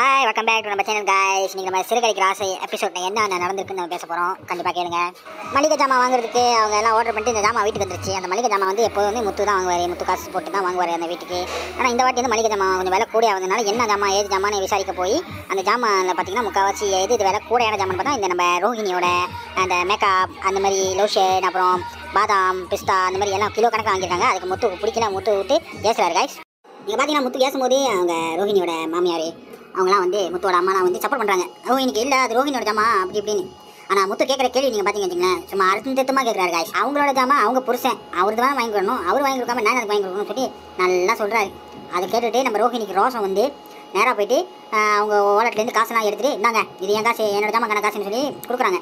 Hi welcome back to நம்ம channel guys நீங்கள் நம்ம சிறுகடிக்கிற ஆசை எபிசோட் என்ன நடந்திருக்குன்னு நம்ம பேச போகிறோம் கண்டிப்பாக கேளுங்க. மளிகை ஜாமான் வாங்குறதுக்கு அவங்க எல்லாம் ஆர்டர் பண்ணிட்டு இந்த ஜாமான் வீட்டுக்கு வந்துருச்சு. அந்த மளிகை ஜாமான் வந்து எப்போதும் வந்து முத்து தான் வாங்குவார். முத்து காசு போட்டு தான் வாங்குவார் அந்த வீட்டுக்கு. ஆனால் இந்த வாட்டி வந்து மளிகை ஜாமான் கொஞ்சம் விலை கூடிய வந்ததுனால என்ன ஜாமான் ஏது ஜாமான் விசாரிக்க போய் அந்த ஜாமானில் பார்த்தீங்கன்னா முக்கால்வாசி எது இது விலை கூடையான ஜாமான் பார்த்தா இந்த நம்ம ரோஹிணியோட அந்த மேக்கப் அந்த மாதிரி லோஷன் அப்புறம் பாதாம் பிஸ்தா அந்த மாதிரி எல்லாம் கிலோ கணக்காக வாங்கியிருக்காங்க. அதுக்கு முத்து பிடிக்கல முத்து விட்டு ஏசுறாரு காய்ஸ் நீங்கள் பார்த்தீங்கன்னா முத்து பேசும்போது அவங்க ரோஹிணியோட மாமியார். அவங்களாம் வந்து முத்தோட அம்மாலாம் வந்து சப்போர்ட் பண்ணுறாங்க ரோஹினிக்கு இல்லை அது ரோஹினோட ஜாமா அப்படி இப்படின்னு. ஆனால் முத்து கேட்குற கேள்வி நீங்கள் பார்த்தீங்க வச்சுங்களேன் சும்மா அர்த்தமாக கேட்குறாரு காய்ஸ் அவங்களோட ஜாமா அவங்க புருஷன். அவர் தான் வாங்கி கொடுக்கணும் அவர் வாங்கி கொடுக்காம நான் அதுக்கு வாங்கி கொடுக்கணும்னு சொல்லி நல்லா சொல்கிறாரு அதை கேட்டுட்டு நம்ம ரோஹினிக்கு ரோஷம் வந்து நேராக போயிட்டு அவங்க வாலெட்லேருந்து காசுலாம் எடுத்துட்டு இந்தாங்க இது என் காசு என்னோட ஜாமாக்கான காசுன்னு சொல்லி கொடுக்குறாங்க.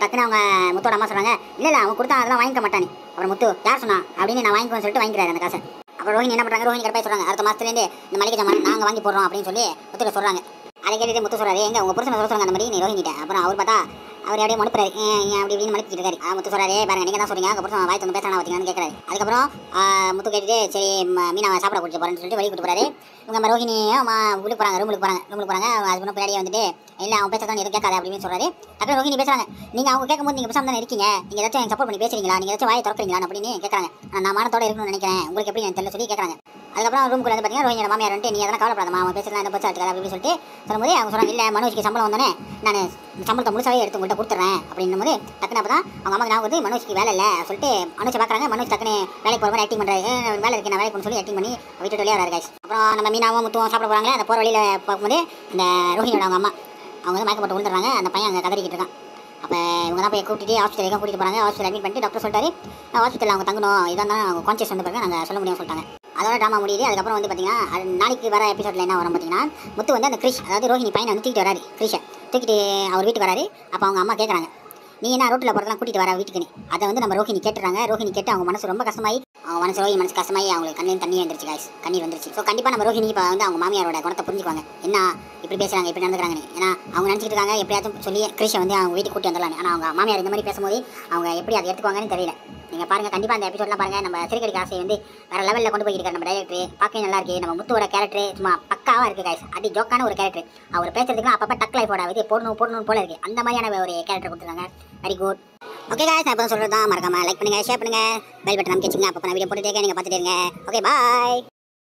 டக்குன்னு அவங்க முத்தோட அம்மா சொல்கிறாங்க இல்லை இல்லை அவங்க கொடுத்தா அதெல்லாம் வாங்கிக்க மாட்டானே அப்புறம் முத்து யார் சொன்னா? அப்படின்னு நான் வாங்கிக்கோன்னு சொல்லிட்டு வாங்கிக்கிறாரு அந்த காசை. அப்புறம் ரோஹிணி என்ன பண்ணுறாங்க ரோஹிணி கரெக்டாக சொல்கிறாங்க அடுத்த மாதத்துலேருந்து இந்த மளிகை ஜாமான் நாங்கள் வாங்கி போடுறோம் அப்படின்னு சொல்லி முத்துல சொல்கிறாங்க அதை கேட்டுட்டு முத்து சொல்கிறாரு எங்க உங்கள் புருஷனை சொல்ல சொல்கிறாங்க அந்த மாதிரி நீ ரோஹிணிட்ட அப்புறம் அவர் பார்த்தா அவர் அப்படியே மனுப்புறாரு. ஏன் அப்படி இப்படின்னு மனுப்பிட்டு இருக்காரு. முத்து சொல்றாரு பாருங்க நீங்க தான் சொல்றீங்க. அதுக்கப்புறம் வாய் தந்து பேசலாம் பார்த்தீங்கன்னு கேட்கறாரு அதுக்கப்புறம் முத்து கேட்டுட்டு சரி ம- சாப்பிட கூட்டிட்டு போறேன்னு சொல்லிட்டு வெளியே கூட்டு போறாரு. இவங்க நம்ம ரோஹினியும் உள்ளுக்கு போறாங்க ரூமுக்கு போறாங்க. ரூமுக்கு போறாங்க. அதுக்கு பின்னாடியே வந்துட்டு இல்லை அவன் பேச எதுவும் கேட்காது அப்படின்னு சொல்றாரு. அப்புறம் ரோஹினி பேசுறாங்க நீங்க அவங்க கேட்கும்போது நீங்க பேசாம தானே இருக்கீங்க? நீங்க ஏதாச்சும் சப்போர்ட் பண்ணி பேசுறீங்களா? நீங்க ஏதாச்சும் வாயை திறக்கிறீங்களா? அப்படின்னு கேட்குறாங்க நான் மானத்தோட இருக்கணும்னு நினைக்கிறேன். உங்களுக்கு எப்படி எனக்கு தெரியல சொல்லி கேட்குறாங்க அதுக்கப்புறம் ரூமுக்குள்ள வந்து பார்த்தீங்கன்னா ரோஹினியோட மாமியார் வந்துட்டு நீ எதனா கவலைப்படாதமா அவன் பேசுறதுலாம் என்ன பச்சா இருக்காது அப்படின்னு சொல்லிட்டு சொல்லும்போது அவங்க சொல்கிறாங்க இல்லை மனோஜ்க்கு சம்பளம் வந்தானே நான் சம்பளத்தை முழுசாவே எடுத்து உங்கள்கிட்ட கொடுத்துட்றேன் அப்படின்னும் போது டக்குனு அப்போ தான் அவங்க அம்மா நான் வந்து மனோஜ்க்கு வேலை இல்லை சொல்லிட்டு மனோஜ் பார்க்குறாங்க மனோஜ் டக்குனு வேலைக்கு போகிற மாதிரி ஆக்டிங் பண்ணுறாரு வேலை இருக்கு நான் வேலைக்கு சொல்லி ஆக்டிங் பண்ணி வீட்டு வெளியே வராரு அப்புறம் நம்ம மீனாவும் முத்துவும் சாப்பிட போகிறாங்களே அந்த போகிற வழியில் பார்க்கும்போது இந்த ரோஹினியோட அவங்க அம்மா அவங்க வந்து மயக்க போட்டு விழுந்துறாங்க அந்த பையன் அங்கே கதறிக்கிட்டு இருக்கான். அப்போ இவங்க தான் போய் கூட்டிட்டு ஹாஸ்பிட்டல் வரைக்கும் கூட்டிட்டு போகிறாங்க ஹாஸ்பிட்டல் அட்மிட் பண்ணிட்டு டாக்டர் சொல்லிட்டாரு. ஹாஸ்பிட்டலில் அவங்க தங்கணும். இதாக இருந்தாலும் அவங்க கான்சியஸ் வந்து பாருங்க நாங்கள் சொல்ல முடியும்னு சொல்லிட்டாங்க. அதோட ட்ராமா முடியுது. அதுக்கப்புறம் வந்து பார்த்தீங்கன்னா நாளைக்கு வர எபிசோடில் என்ன வரும் பார்த்தீங்கன்னா முத்து வந்து அந்த கிரிஷ் அதாவது ரோஹினி பையனை வந்து தூக்கிட்டு வராரு கிரிஷை தூக்கிட்டு அவர் வீட்டுக்கு வராரு. அப்போ அவங்க அம்மா கேட்குறாங்க நீ என்ன ரோட்டில் போகிறதெல்லாம் கூட்டிகிட்டு வர வீட்டுக்கு அதை வந்து நம்ம ரோஹினி கேட்டுறாங்க. ரோஹினி கேட்டு அவங்க மனசு ரொம்ப கஷ்டமாயி அவங்க மனசு ரோஹி மனசு கஷ்டமாயி அவங்களுக்கு கண்ணில் தண்ணி வந்துருச்சு காய்ஸ் கண்ணீர் வந்துருச்சு. ஸோ கண்டிப்பாக நம்ம ரோஹினி இப்போ வந்து அவங்க மாமியாரோட குணத்தை புரிஞ்சுக்குவாங்க. என்ன இப்படி பேசுகிறாங்க இப்படி நடந்துக்கிறாங்கன்னு. ஏன்னா அவங்க நினச்சிட்டு இருக்காங்க எப்படியாச்சும் சொல்லி கிரிஷை வந்து அவங்க வீட்டுக்கு கூட்டி வந்துடலாம் ஆனால் அவங்க மாமியார் இந்த மாதிரி பேசும்போது அவங்க எப்படி அதை எடுத்துக்குவாங்கன்னு தெரியல. நீங்கள் பாருங்க கண்டிப்பாக அந்த எபிசோட்லாம் பாருங்க நம்ம சிறுகடி காசை வந்து வேற லெவலில் கொண்டு போயிருக்காரு நம்ம டைரக்டர் பார்க்கவே நல்லா இருக்குது நம்ம முத்துவோட கேரக்டர் சும்மா பக்காவாக இருக்கு காய்ஸ் அடி ஜோக்கான ஒரு கேரக்டர் அவர் பேசுறதுக்குலாம் அப்பப்போ டக் லைஃபோட இது போடணும் போடணும் போல இருக்கு. அந்த மாதிரியான ஒரு கேரக்டர் கொடுத்துருக்காங்க. வெரி குட் ஓகே காய்ஸ் நான் இப்போ சொல்கிறது தான் மறக்காமல் லைக் பண்ணுங்க ஷேர் பண்ணுங்க. பெல் பட்டன் அமைக்க வச்சுங்க அப்போ நான் வீடியோ போட்டுட்டே நீங்கள் நீங்க இருங்க. Okay bye